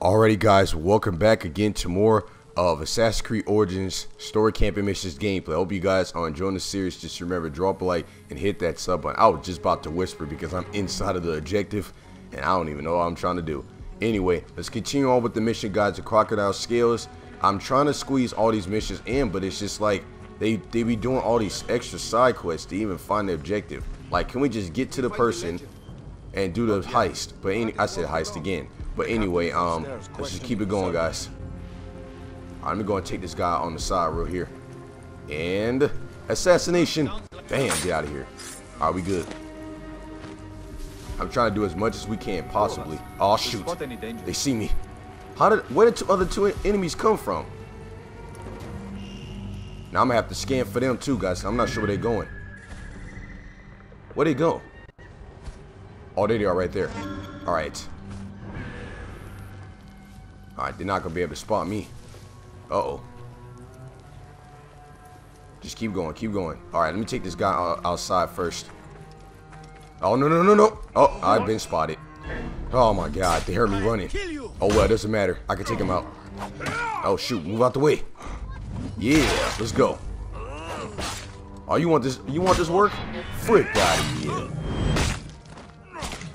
Alrighty guys, welcome back again to more of Assassin's Creed Origins Story Camping Missions gameplay. I hope you guys are enjoying the series. Just remember, drop a like and hit that sub button. I was just about to whisper because I'm inside of the objective and I don't even know what I'm trying to do. Anyway, let's continue on with the mission guys, the Crocodile Scales. I'm trying to squeeze all these missions in, but it's just like they, they be doing all these extra side quests to even find the objective. Like, can we just get to the person and do the heist? But any, I said heist again. But anyway, um, let's just keep it going, guys. I'm gonna go and take this guy on the side real here. And assassination. Bam, get out of here. Are we good? I'm trying to do as much as we can, possibly. Oh shoot, they see me. How did? Where did the other two enemies come from? Now I'm gonna have to scan for them too, guys. I'm not sure where they're going. Where they go? Oh, there they are, right there. All right. Alright, they're not going to be able to spot me. Uh-oh. Just keep going, keep going. Alright, let me take this guy outside first. Oh, no, no, no, no. Oh, I've been spotted. Oh, my God. They heard me running. Oh, well, it doesn't matter. I can take him out. Oh, shoot. Move out the way. Yeah, let's go. Oh, you want this? You want this work? Frick out of here.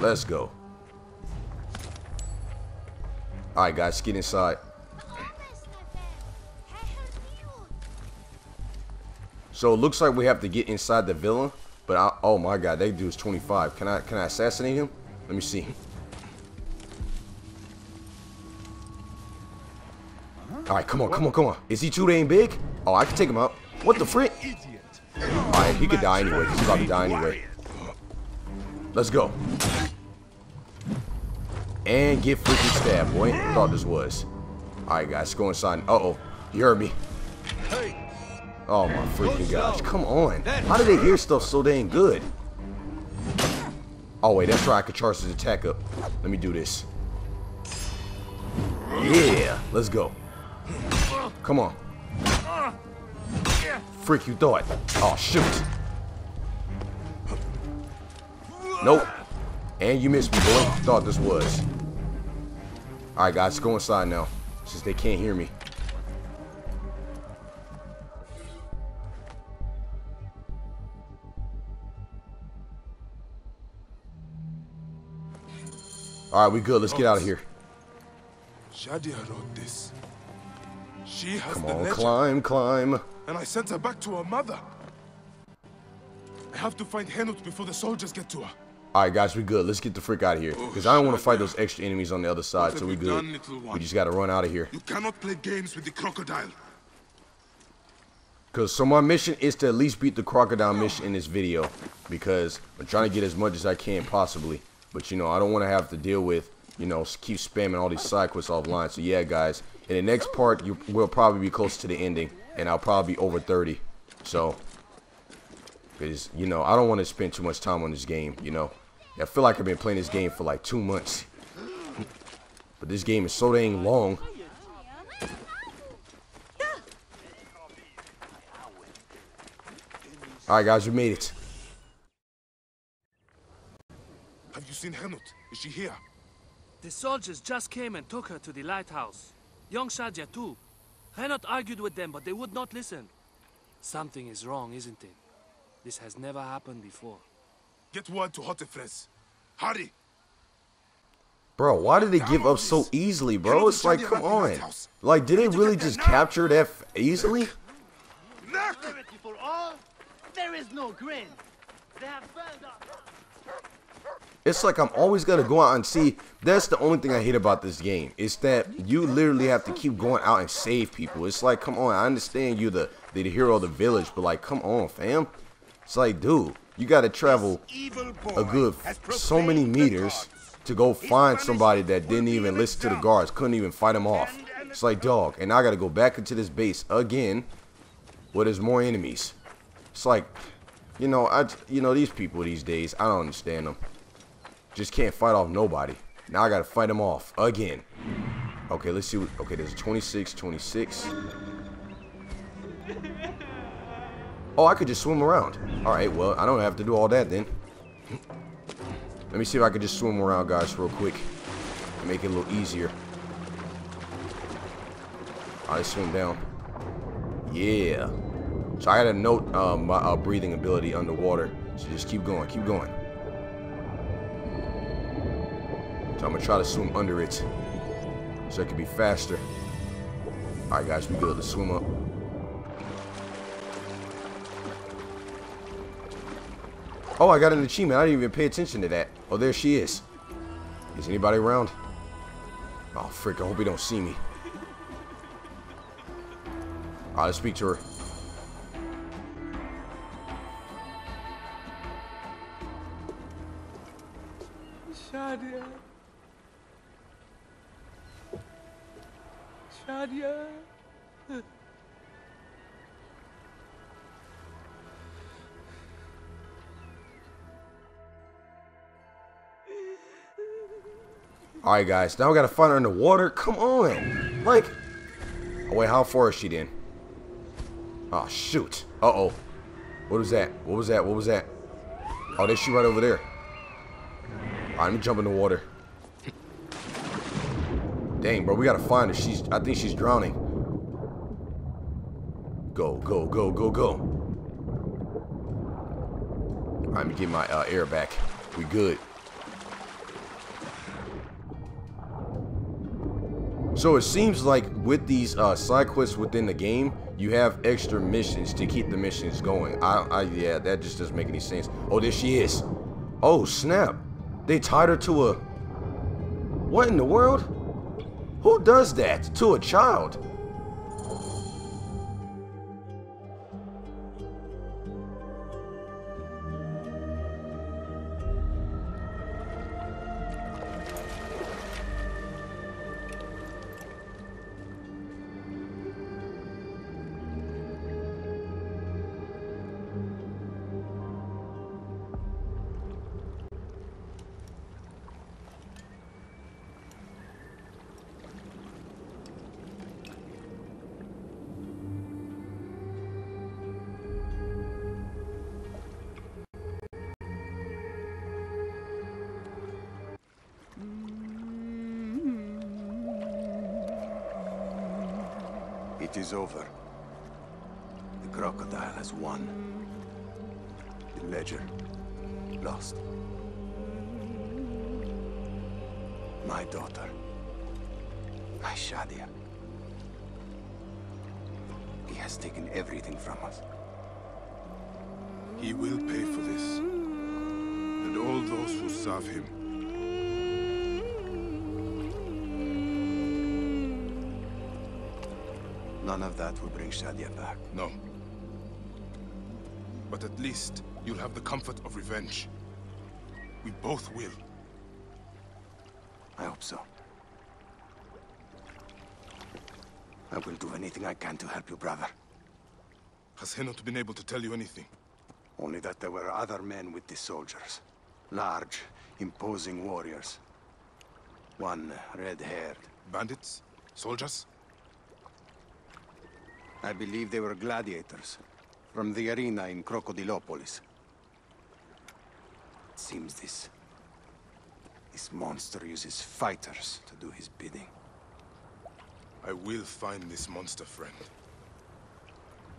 Let's go. Alright guys, get inside. So it looks like we have to get inside the villa. But I, oh my god, that dude's 25. Can I can I assassinate him? Let me see. Alright, come on, come on, come on. Is he too dang big? Oh, I can take him out. What the frick? Alright, he could die anyway, he's about to die anyway. Let's go. And get freaking stabbed, boy. Thought this was. Alright, guys, go inside. Uh-oh. You heard me. Oh, my freaking gosh. Come on. How did they hear stuff so dang good? Oh, wait. That's right. I could charge his attack up. Let me do this. Yeah. Let's go. Come on. Freak, you thought. Oh, shoot. Nope. And you missed me, boy. Thought this was. Alright, guys, go inside now. Since they can't hear me. Alright, we good. Let's get out of here. Shadia wrote this. She has Come on, legend, climb, climb. and I sent her back to her mother. I have to find Henut before the soldiers get to her. Alright guys, we good. Let's get the frick out of here. Oh, because I don't want to fight those extra enemies on the other side, so we good. We just gotta run out of here. You cannot play games with the crocodile. Because so my mission is to at least beat the crocodile mission in this video. Because I'm trying to get as much as I can possibly. But you know, I don't want to have to deal with, you know, keep spamming all these side quests offline. So yeah, guys, in the next part, you will probably be close to the ending. And I'll probably be over 30. So, because, you know, I don't want to spend too much time on this game, you know. I feel like I've been playing this game for like two months. But this game is so dang long. Alright guys, we made it. Have you seen Henut? Is she here? The soldiers just came and took her to the lighthouse. Young Shadia too. Henut argued with them, but they would not listen. Something is wrong, isn't it? This has never happened before. Get word to Hotephres. Hurry! Bro, why did they give up so easily, bro? It's like, come on. Like, did they really just capture that easily? For all, there is no grin. They have burned up. It's like I'm always gonna go out and see. That's the only thing I hate about this game. Is that you literally have to keep going out and save people. It's like, come on, I understand you the the hero of the village, but like, come on, fam. It's like, dude, you gotta travel a good so many meters to go find somebody that didn't even listen to the guards, couldn't even fight them off. It's like, dog, and I gotta go back into this base again, where there's more enemies. It's like, you know, I, you know, these people these days, I don't understand them. Just can't fight off nobody. Now I gotta fight them off again. Okay, let's see. What, okay, there's 26, 26. Oh, I could just swim around. Alright, well, I don't have to do all that then. Let me see if I can just swim around, guys, real quick. Make it a little easier. Right, swim down. Yeah. So I got to note um, my uh, breathing ability underwater. So just keep going, keep going. So I'm gonna try to swim under it, so it can be faster. All right, guys, we good. Let's swim up. Oh, I got an achievement. I didn't even pay attention to that. Oh, there she is. Is anybody around? Oh, frick. I hope he don't see me. I'll speak to her. Alright, guys. Now we gotta find her in the water. Come on. Like. Oh, wait. How far is she then? Oh, shoot. Uh-oh. What was that? What was that? What was that? Oh, there she right over there. Alright, let me jump in the water. Dang, bro. We gotta find her. She's. I think she's drowning. Go, go, go, go, go. Alright, let me get my uh, air back. We good. So it seems like with these uh, side quests within the game, you have extra missions to keep the missions going. I, I, yeah, that just doesn't make any sense. Oh, there she is. Oh, snap. They tied her to a... What in the world? Who does that to a child? It is over. The crocodile has won. The ledger lost. My daughter. My Shadia. He has taken everything from us. He will pay for this. And all those who serve him. None of that will bring Shadia back. No. But at least you'll have the comfort of revenge. We both will. I hope so. I will do anything I can to help you, brother. Has Henut been able to tell you anything? Only that there were other men with the soldiers. Large, imposing warriors. One red-haired. Bandits? Soldiers? I believe they were gladiators. From the arena in Crocodilopolis. It seems this... This monster uses fighters to do his bidding. I will find this monster, friend.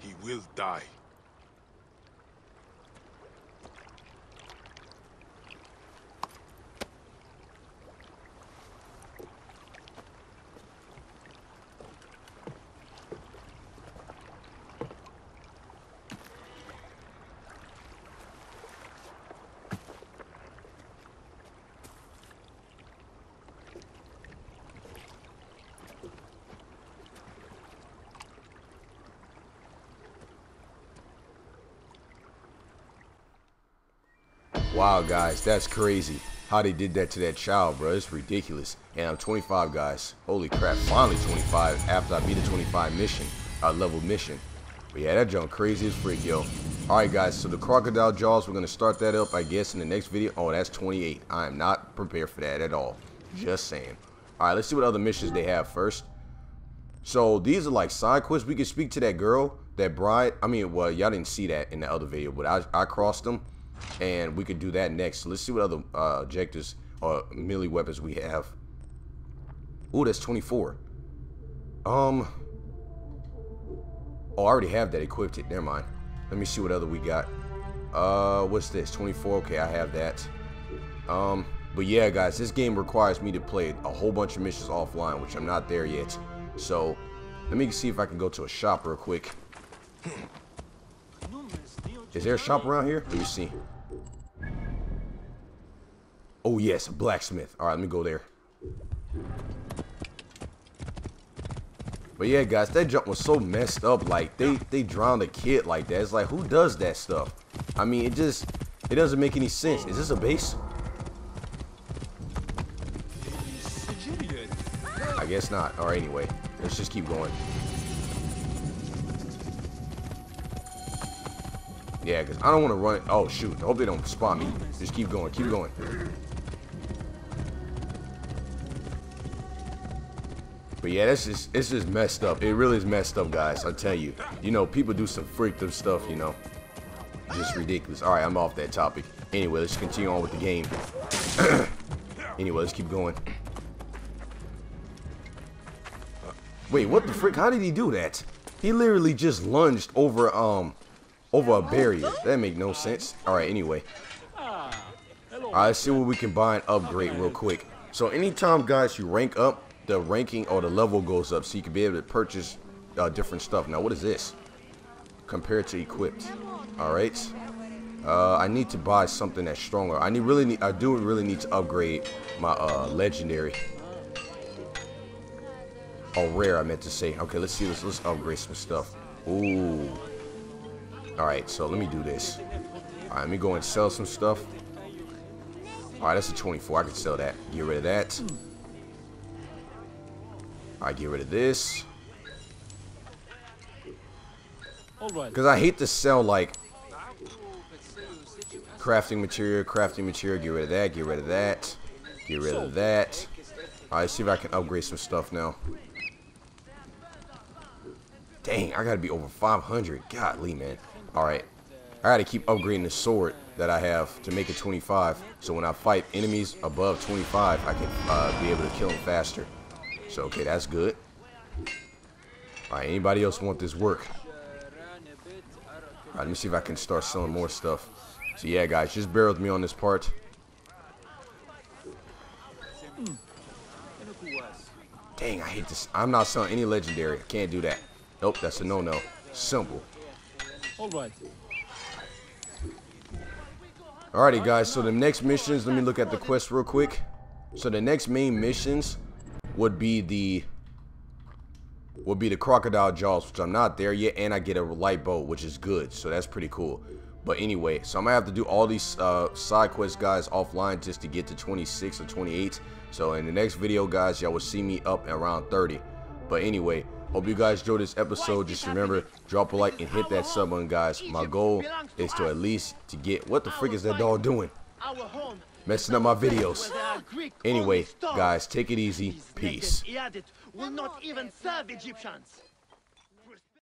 He will die. Wow, guys, that's crazy. How they did that to that child, bro. It's ridiculous. And I'm 25, guys. Holy crap. Finally 25 after I beat the 25 mission. Our level mission. But yeah, that jump crazy as freak, yo. Alright, guys. So the crocodile jaws, we're going to start that up, I guess, in the next video. Oh, that's 28. I am not prepared for that at all. Just saying. Alright, let's see what other missions they have first. So these are like side quests. We can speak to that girl, that bride. I mean, well, y'all didn't see that in the other video, but I, I crossed them and we could do that next. Let's see what other uh, objectives or melee weapons we have. Ooh, that's 24. Um, Oh, I already have that equipped it. Never mind. Let me see what other we got. Uh, what's this? 24. Okay, I have that. Um, but yeah, guys, this game requires me to play a whole bunch of missions offline, which I'm not there yet. So, let me see if I can go to a shop real quick. Is there a shop around here? Let me see. Oh, yes, blacksmith. All right, let me go there. But yeah, guys, that jump was so messed up. Like, they, they drowned a kid like that. It's like, who does that stuff? I mean, it just, it doesn't make any sense. Is this a base? I guess not. Or anyway, let's just keep going. Yeah, because I don't want to run. Oh, shoot. I hope they don't spot me. Just keep going. Keep going. But yeah, that's just it's just messed up. It really is messed up, guys. I tell you. You know, people do some freaked up stuff. You know, just ridiculous. All right, I'm off that topic. Anyway, let's continue on with the game. anyway, let's keep going. Wait, what the frick? How did he do that? He literally just lunged over um over a barrier. That make no sense. All right, anyway. All right, let's see what we can buy and upgrade real quick. So anytime, guys, you rank up, the ranking or the level goes up so you can be able to purchase uh, different stuff. Now, what is this? Compared to equipped. All right. Uh, I need to buy something that's stronger. I need really need. I do really need to upgrade my uh, legendary. Oh, rare. I meant to say. Okay, let's see. Let's let's upgrade some stuff. Ooh. All right. So let me do this. All right. Let me go and sell some stuff. All right. That's a 24. I can sell that. Get rid of that. I get rid of this. Because I hate to sell like crafting material, crafting material. Get rid of that. Get rid of that. Get rid of that. All right, see if I can upgrade some stuff now. Dang, I gotta be over 500. Godly, man. All right, I gotta keep upgrading the sword that I have to make it 25. So when I fight enemies above 25, I can uh, be able to kill them faster. So, okay, that's good. Alright, anybody else want this work? Alright, let me see if I can start selling more stuff. So, yeah, guys, just bear with me on this part. Dang, I hate this. I'm not selling any legendary. I can't do that. Nope, that's a no-no. Simple. Alright. Alrighty, guys, so the next missions, let me look at the quest real quick. So the next main missions would be the would be the crocodile jaws which i'm not there yet and i get a light boat which is good so that's pretty cool but anyway so i'm gonna have to do all these uh, side quests guys offline just to get to 26 or 28 so in the next video guys y'all will see me up around 30 but anyway hope you guys enjoyed this episode just remember drop a like and hit that sub button guys my goal is to at least to get what the frick is that dog doing messing up my videos. Anyway, guys, take it easy. Peace.